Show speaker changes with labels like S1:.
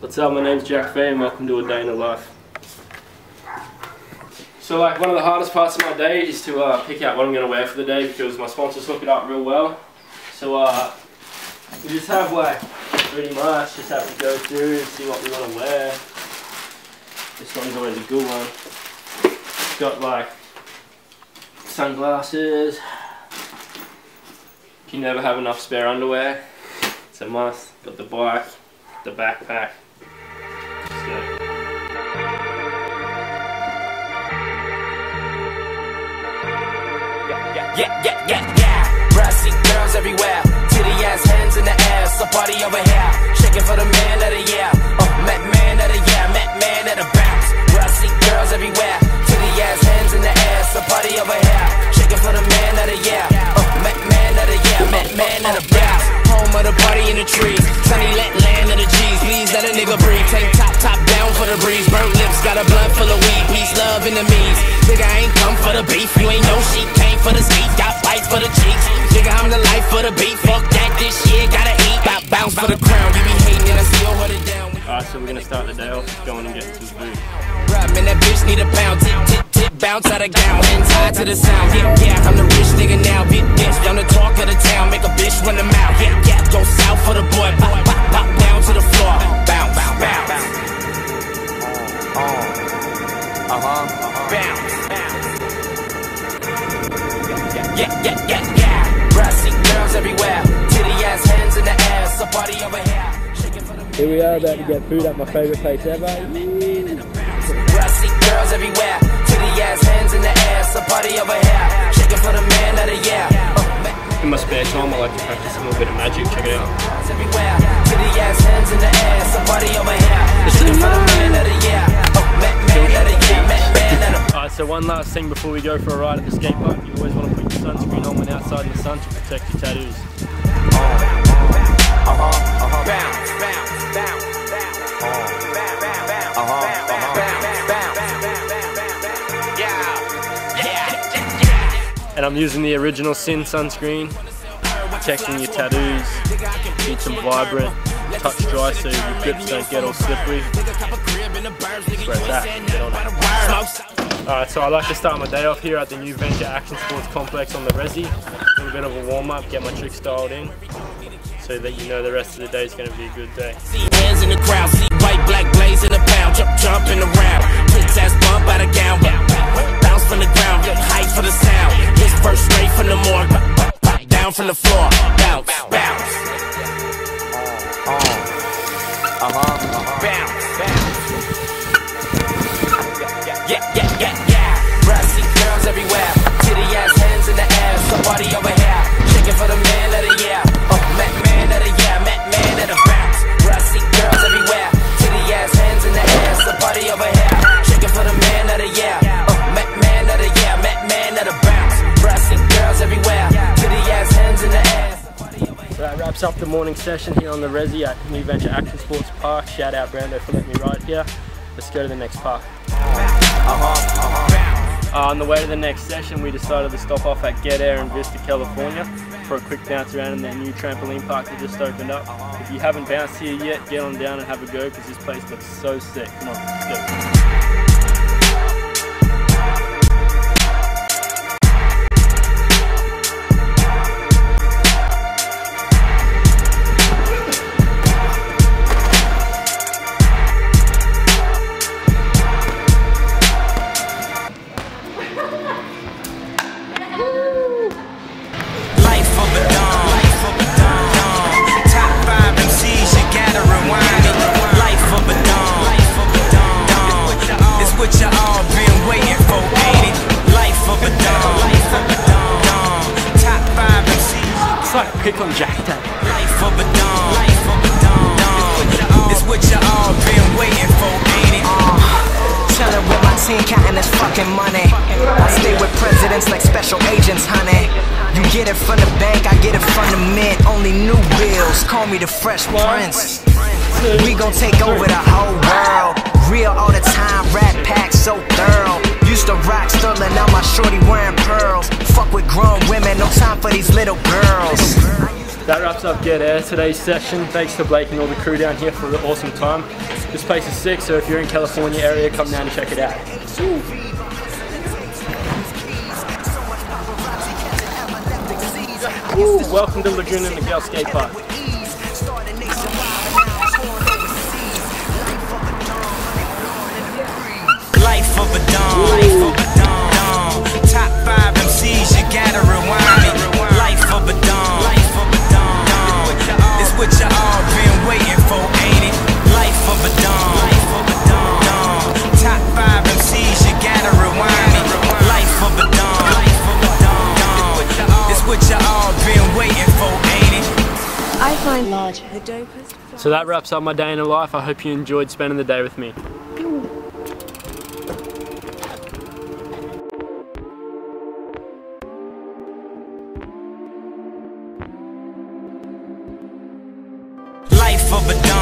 S1: What's up, my name's Jack Fahey and welcome to A Day in the Life. So like one of the hardest parts of my day is to uh, pick out what I'm going to wear for the day because my sponsors hook it up real well. So uh, we just have like pretty much just have to go through and see what we want to wear. This one's always a good one. It's got like sunglasses. You never have enough spare underwear. It's a must. Got the bike, the backpack.
S2: Yeah, yeah, yeah, yeah. Brassy girls everywhere. Titty ass hands in the air. So party over here. Shaking for the man of the year. Oh, Met man of the year. Met man of the bounce. Brassy girls everywhere. Titty ass hands in the air. So party over here. Shaking for the man of the year. Oh, Met man of the year. Met man of the bounce. Home of the party in the trees. Sunny let land of the G's. Please let a nigga breathe. Tank top, top down for the breeze. Burnt lips, got a blunt full of weed. Peace, love, and the means. Nigga, I ain't come for the beef. You ain't no sheep. Came for the speed. Got bites for the cheeks. Nigga, I'm the life for the beat. Fuck that, this shit gotta eat. Bounce for the crown. You be hating and I still hold it down.
S1: Alright, so we're gonna start the day off going and getting some food.
S2: Man, that bitch need a pound. Tip, tip, tip, bounce out of gown. Hands high to the sound. Yeah, yeah, I'm the rich Bounce, bounce. Yeah, yeah, yeah, yeah. Brassy girls everywhere. Titty ass hands in the air. So party over here. Shaking for the
S1: Here we are about to get food at my favourite place ever.
S2: Brassy girls everywhere. Titty ass hands in the air. So party over here. Shaking for the man of the year.
S1: In my spare time I like to practice a little bit of magic, check it out. One last thing before we go for a ride at the skate park. You always want to put your sunscreen on when outside in the sun to protect your tattoos. And I'm using the original Sin sunscreen, protecting your tattoos. Keeps them vibrant, touch dry so your grips don't get all slippery. That's where it's at. Get. Alright, so I like to start my day off here at the new Venture Action Sports Complex on the Resi. A little bit of a warm up, get my tricks dialed in, so that you know the rest of the day is going to be a good day.
S2: See hands in the crowd, see white, black blaze in the pound, jump, jumping around. Kids ass bump out of gown, bounce from the ground, get hype for the sound. His first straight from the morgue, down from the floor, bounce, bounce. Uh huh. Bounce, bounce.
S1: Wraps up the morning session here on the Resi at New Venture Action Sports Park. Shout out Brando for letting me ride here. Let's go to the next park. Uh, on the way to the next session, we decided to stop off at Get Air in Vista, California for a quick bounce around in their new trampoline park that just opened up. If you haven't bounced here yet, get on down and have a go because this place looks so sick. Come on, let's go. Pick on Jack Day.
S2: Life of a dawn. Life of a dawn. It's what you all been waiting for, ain't it?
S3: Chillin' with my team, counting this fucking money. I stay with presidents like special agents, honey. You get it from the bank, I get it from the mint. Only new bills, call me the Fresh Prince. We gon' take over the whole world. Real all the time, rap pack so thorough. Used to rock Sterling, now my shorty wearing pearls. Fuck with grown women, no time for these little girls.
S1: That wraps up Get Air today's session. Thanks to Blake and all the crew down here for the awesome time. This place is sick, so if you're in California area, come down and check it out. Woo, welcome to Laguna Niguel Skate Park.
S2: Life of a dawn,
S4: the dopest.
S1: So that wraps up my day in the life. I hope you enjoyed spending the day with me.
S2: Life of a dawn.